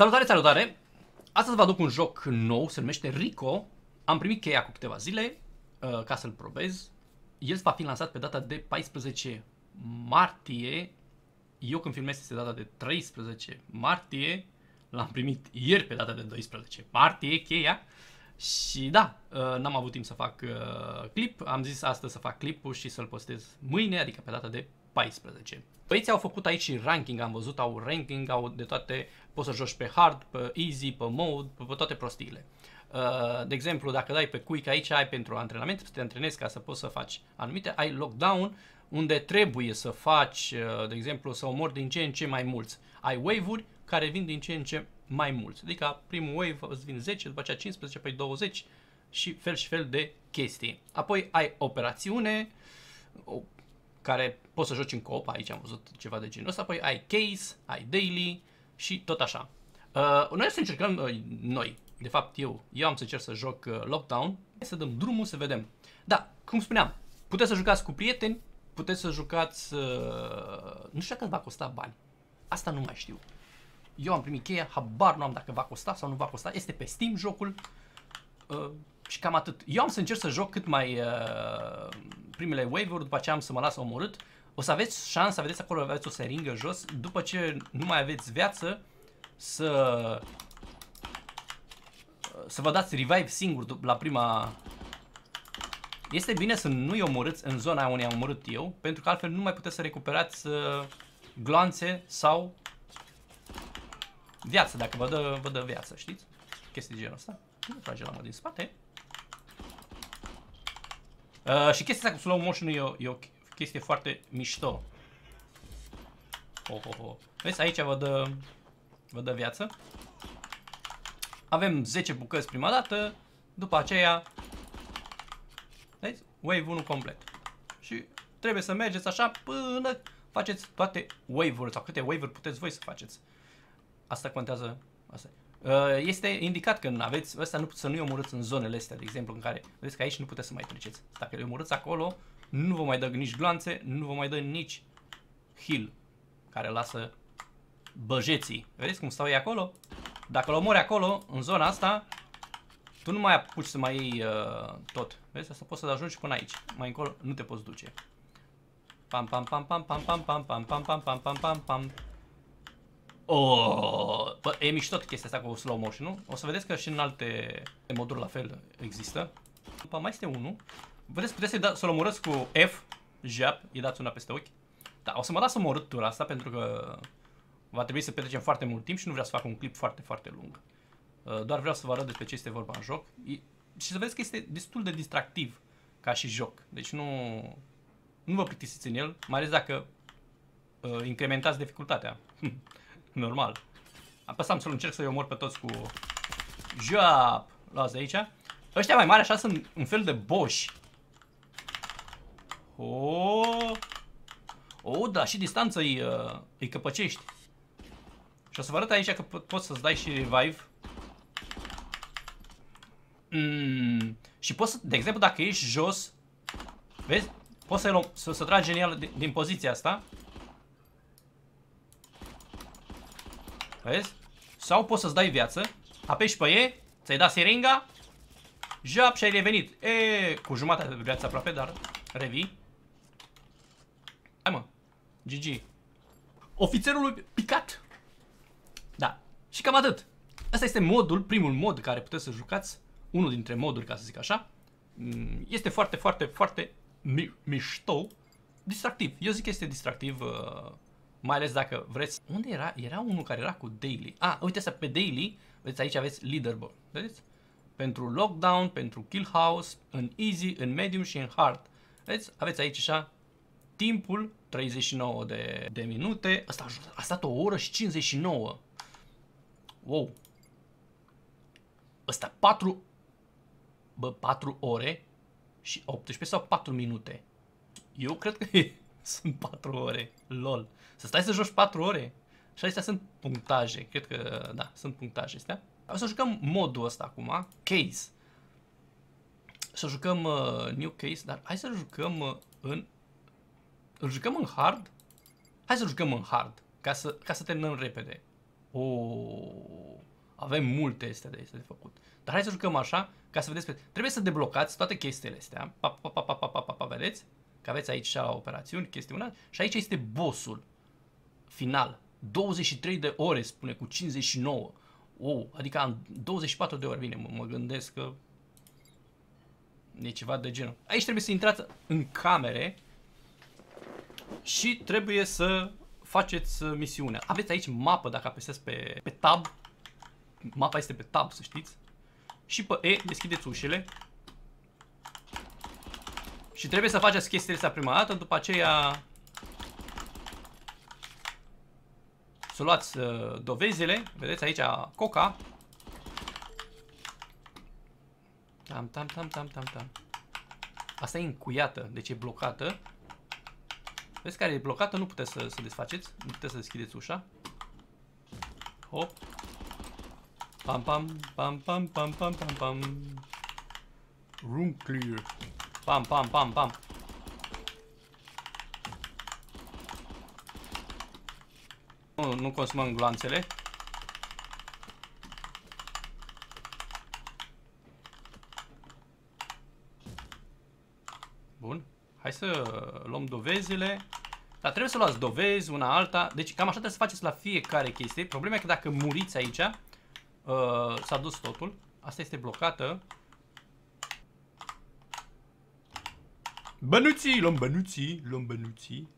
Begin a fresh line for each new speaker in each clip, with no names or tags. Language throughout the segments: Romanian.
Salutare, salutare! Astăzi vă aduc un joc nou, se numește Rico. Am primit cheia cu câteva zile uh, ca să-l probez. El va fi lansat pe data de 14 martie. Eu când filmez este data de 13 martie. L-am primit ieri pe data de 12 martie, cheia. Și da, uh, n-am avut timp să fac uh, clip. Am zis astăzi să fac clipul și să-l postez mâine, adică pe data de 14. Băieții au făcut aici și ranking, am văzut, au ranking, au de toate, poți să joci pe hard, pe easy, pe mode, pe, pe toate prostiile. Uh, de exemplu, dacă dai pe quick aici, ai pentru antrenament, să te antrenezi ca să poți să faci anumite, ai lockdown, unde trebuie să faci, uh, de exemplu, să omori din ce în ce mai mulți. Ai wave-uri care vin din ce în ce mai mulți. Adică primul wave îți vin 10, după aceea 15, apoi 20 și fel și fel de chestii. Apoi ai operațiune, care poți să joci în coop, aici am văzut ceva de genul ăsta, apoi ai case, ai daily și tot așa. Uh, noi să încercăm uh, noi, de fapt eu, eu am să încerc să joc uh, lockdown, să dăm drumul să vedem. Da, cum spuneam, puteți să jucați cu prieteni, puteți să jucați, uh, nu știu dacă va costa bani, asta nu mai știu. Eu am primit cheia, habar nu am dacă va costa sau nu va costa, este pe Steam jocul, uh, și cam atât. Eu am să încerc să joc cât mai uh, primele wave-uri, după aceea am să mă las omorât. O să aveți șansa, vedeți acolo aveți o seringă jos, după ce nu mai aveți viață, să să vă dați revive singur la prima... Este bine să nu-i omorâți în zona unde am omorât eu, pentru că altfel nu mai puteți să recuperați uh, gloanțe sau viață, dacă vă dă, vă dă viață, știți? Chestii de genul ăsta. Nu trage la mă din spate. Uh, și chestia asta cu slow motion e o, e o chestie foarte mișto. Oh, oh, oh. Vezi, aici vă dă, vă dă viață. Avem 10 bucăți prima dată, după aceea, vezi, wave 1 complet. Și trebuie să mergeți așa până faceți toate wave-uri sau câte wave-uri puteți voi să faceți. Asta contează, asta e. Uh, este indicat că aveți, ăsta nu, să nu-i omorâți în zonele astea, de exemplu, în care vedeți că aici nu puteți să mai treceți. Dacă îi omorâți acolo, nu vă mai dă nici glanțe, nu vă mai dă nici heal, care lasă băjeții. Vedeți cum stau ei acolo? Dacă îl omori acolo, în zona asta, tu nu mai apuci să mai iei uh, tot. Vezi? Asta poți să ajungi până aici. Mai încolo nu te poți duce. Pam pam pam pam pam pam pam pam pam pam pam pam pam pam Oh, bă, e mișto chestia asta cu slow motion, nu? O să vedeți că și în alte moduri la fel există. După mai este unul. Vedeți, puteți să-l da, să omorâți cu F, jab, îi dați una peste ochi. Da, o să mă las să omorât tura asta pentru că va trebui să petrecem foarte mult timp și nu vreau să fac un clip foarte, foarte lung. Uh, doar vreau să vă arăt despre ce este vorba în joc. Și să vedeți că este destul de distractiv ca și joc. Deci nu, nu vă plictisiți în el, mai ales dacă uh, incrementați dificultatea. normal. Apăsam să-l încerc să-i omor pe toți cu Job. Luați de aici. Ăștia mai mari așa sunt un fel de boși. Oh. Oh, da, și distanță îi, uh, îi căpăcești. Și o să vă arăt aici că po poți să-ți dai și revive. Mm. Și poți, de exemplu, dacă ești jos, vezi, poți să, să, să tragi în el din, din poziția asta Vezi? Sau poți să-ți dai viață, apeși pe E, ți-ai dat seringa, jap și ai revenit. E, cu jumătate de viață aproape, dar revii. Hai mă, GG. Ofițerul picat. Da, și cam atât. Asta este modul, primul mod care puteți să jucați, unul dintre moduri, ca să zic așa. Mm, este foarte, foarte, foarte mi mișto, distractiv. Eu zic că este distractiv uh, mai ales dacă vreți... Unde era? Era unul care era cu daily. Ah, uite asta pe daily, vedeți aici aveți leaderboard. Vedeți? Pentru lockdown, pentru kill house, în easy, în medium și în hard. Vedeți? Aveți aici așa timpul 39 de, de minute. Asta a stat o oră și 59. Wow. Ăsta 4 bă, 4 ore și 18 sau 4 minute. Eu cred că sunt 4 ore. LOL. Să stai să joci 4 ore. Și astea sunt punctaje. Cred că, da, sunt punctaje astea. O să jucăm modul ăsta acum. Case. Să jucăm uh, new case, dar hai să jucăm uh, în... Îl jucăm în hard? Hai să jucăm în hard, ca să, ca să terminăm repede. Oh, avem multe astea de, astea de făcut. Dar hai să jucăm așa, ca să vedeți. Pe... Trebuie să deblocați toate chestiile astea. Pa, pa, pa, pa, pa, pa, pa, pa, vedeți? Că aveți aici operațiuni, chestiunea. Și aici este bossul final. 23 de ore, spune, cu 59. Oh, adică am 24 de ore. Bine, mă, mă gândesc că e ceva de genul. Aici trebuie să intrați în camere și trebuie să faceți misiunea. Aveți aici mapă dacă apăsați pe, pe tab. Mapa este pe tab, să știți. Și pe E deschideți ușile. Și trebuie să faceți chestiile astea prima dată, după aceea să luați uh, dovezile. Vedeți aici coca. Tam, tam, tam, tam, tam, tam. Asta e încuiată, deci e blocată. Vezi care e blocată, nu puteți să, să desfaceți, nu puteți să deschideți ușa. Hop. Pam, pam, pam, pam, pam, pam, pam, pam. Room clear. Pam, pam, pam, pam. Nu, nu consumăm gloanțele. Bun. Hai să luăm dovezile. Dar trebuie să luați dovezi, una alta. Deci cam așa trebuie să faceți la fiecare chestie. Problema e că dacă muriți aici, uh, s-a dus totul. Asta este blocată. Bănuții, luăm bănuții, luăm bănuții.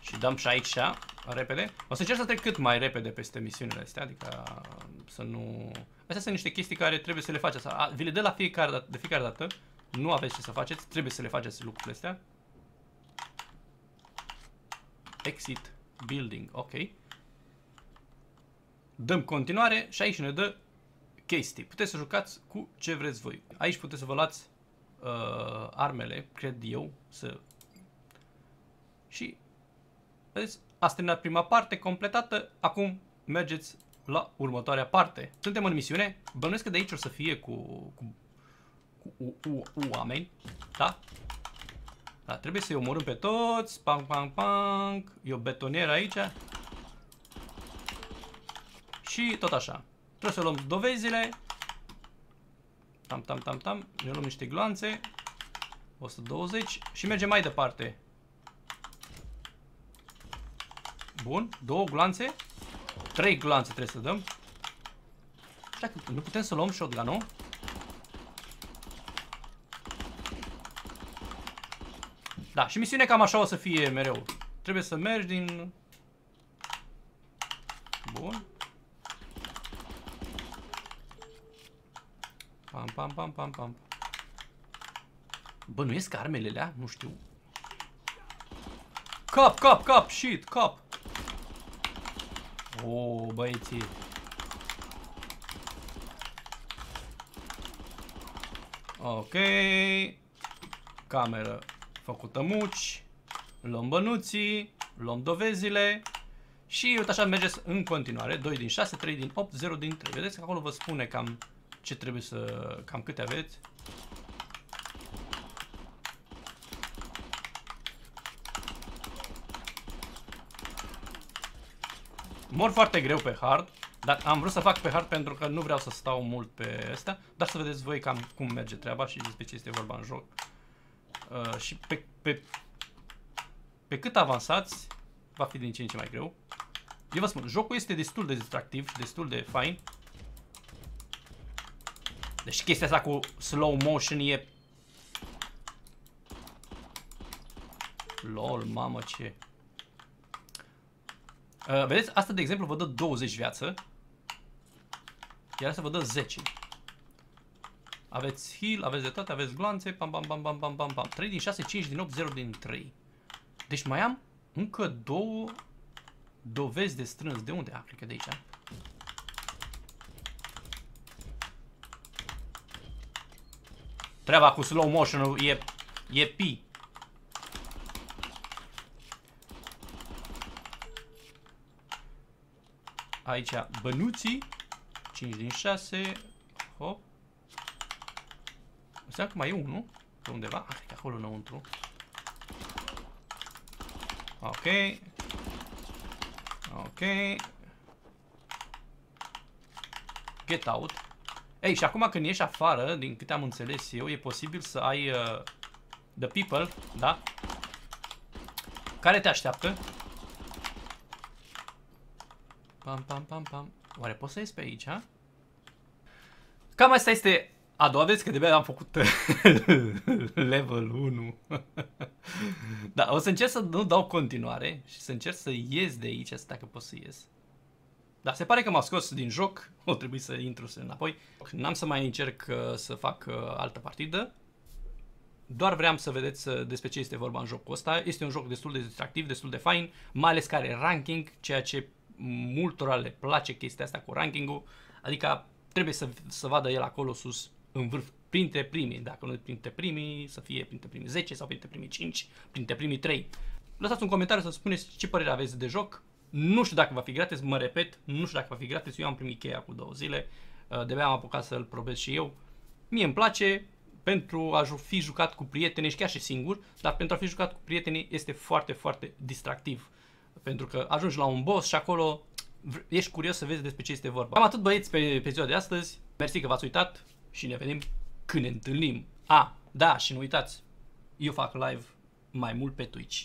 Și dăm și aici, repede. O să încerc să trec cât mai repede peste misiunile astea, adică să nu... Astea sunt niște chestii care trebuie să le faceți. Vi le dă la fiecare dată, de fiecare dată. Nu aveți ce să faceți, trebuie să le faceți lucrurile astea. Exit building, ok. Dăm continuare și aici ne dă chestii. Puteți să jucați cu ce vreți voi. Aici puteți să vă luați uh, armele, cred eu, să... Și, vedeți, asta e prima parte completată, acum mergeți la următoarea parte. Suntem în misiune, bănuiesc că de aici o să fie cu, cu, cu u, u, u, oameni, da? Da, trebuie să-i omorâm pe toți, pang, pang, pang, e o betonieră aici. Și tot așa. Trebuie să luăm dovezile, Tam, tam, tam, tam. Ne luăm niște gloanțe. 120 și mergem mai departe. Bun, două gloanțe. Trei gloanțe trebuie să dăm. Dacă nu putem să luăm shotgun, nu? Da, și misiunea cam așa o să fie mereu. Trebuie să mergi din... Bun. Pam, pam, pam, pam, pam. Bănuiesc armele alea? Nu știu. Cap, cap, cap, shit, cap. O, oh, băieții. Ok. Cameră făcută muci. Luăm bănuții. Luăm dovezile. Și uite așa mergeți în continuare. 2 din 6, 3 din 8, 0 din 3. Vedeți că acolo vă spune cam ce trebuie să... cam câte aveți. Mor foarte greu pe hard, dar am vrut să fac pe hard pentru că nu vreau să stau mult pe astea, dar să vedeți voi cam cum merge treaba și despre ce este vorba în joc. Uh, și pe, pe, pe cât avansați, va fi din ce în ce mai greu. Eu vă spun, jocul este destul de distractiv și destul de fain. Deci chestia asta cu slow motion e... LOL, mamă ce... Uh, vedeți, asta de exemplu vă dă 20 viață. Iar asta vă dă 10. Aveți heal, aveți de toate, aveți glanțe, pam pam pam pam pam pam pam. 3 din 6, 5 din 8, 0 din 3. Deci mai am încă două dovezi de strâns. De unde? Ah, cred că de aici. Treaba cu slow motion-ul e, e pi. Aici bănuții. 5 din 6. Hop. Înseamnă că mai e unul. Pe undeva. Ah, cred că acolo înăuntru. Ok. Ok. Get out. Ei, și acum când ieși afară, din câte am înțeles eu, e posibil să ai uh, the people, da? Care te așteaptă. Pam, pam, pam, pam. Oare poți să ies pe aici, ha? Cam asta este a doua vez că de am făcut level 1. da, o să încerc să nu dau continuare și să încerc să ies de aici, asta dacă pot să ies. Da, se pare că m-a scos din joc, o trebuie să intru înapoi. N-am să mai încerc uh, să fac uh, altă partidă. Doar vreau să vedeți uh, despre ce este vorba în jocul ăsta. Este un joc destul de distractiv, destul de fain, mai ales care are ranking, ceea ce multora le place chestia asta cu rankingul. Adică trebuie să, să vadă el acolo sus, în vârf, printre primii, dacă nu printre primii, să fie printre primii 10 sau printre primii 5, printre primii 3. Lăsați un comentariu să spuneți ce părere aveți de joc. Nu știu dacă va fi gratis, mă repet, nu știu dacă va fi gratis, eu am primit cheia cu două zile, uh, de am apucat să-l probez și eu. Mie îmi place, pentru a fi jucat cu prieteni și chiar și singur, dar pentru a fi jucat cu prietenii este foarte, foarte distractiv. Pentru că ajungi la un boss și acolo ești curios să vezi despre ce este vorba. Am atât băieți pe, pe ziua de astăzi, mersi că v-ați uitat și ne vedem când ne întâlnim. A, da, și nu uitați, eu fac live mai mult pe Twitch.